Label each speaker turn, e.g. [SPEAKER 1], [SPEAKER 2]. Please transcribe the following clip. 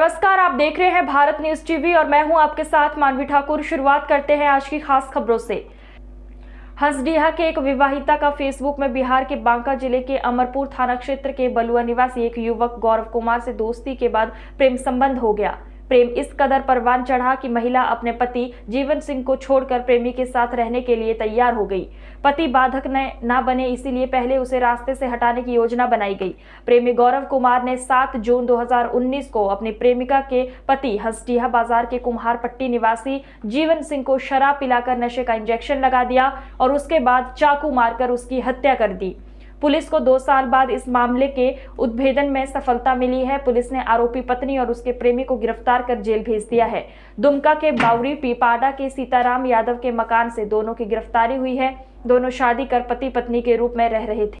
[SPEAKER 1] देख रहे हैं भारत न्यूज़ टीवी और मैं हूँ आपके साथ मानवी ठाकुर। शुरुआत करते हैं आज की खास खबरों से। हंसडीहा के एक विवाहिता का फेसबुक में बिहार के बांका ज़िले के अमरपुर थाना क्षेत्र के बलुआ निवासी एक युवक गौरव कुमार से दोस्ती के बाद प्रेम संबंध हो गया। प्रेम इस कदर परवान चढ़ा कि महिला अपने पति जीवन सिंह को छोड़कर प्रेमी के साथ रहने के लिए तैयार हो गई। पति बाधक न, ना बने, इसीलिए पहले उसे रास्ते से हटाने की योजना बनाई गई। प्रेमी गौरव कुमार ने 7 जून 2019 को अपनी प्रेमिका के पति हंसडीहा बाज़ार के कुम्हार पट्टी निवासी जीवन सिंह को शराब पिलाकर नशे का इंजेक्शन लगा दिया और उसके बाद चाकू मारकर उसकी हत्या कर दी। पुलिस को दो साल बाद इस मामले के उद्भेदन में सफलता मिली है। पुलिस ने आरोपी पत्नी और उसके प्रेमी को गिरफ़्तार कर जेल भेज दिया है। दुमका के बावरी, पीपाडा के सीताराम यादव के मकान से दोनों की गिरफ्तारी हुई है। दोनों शादी कर पति पत्नी के रूप में रह रहे थे।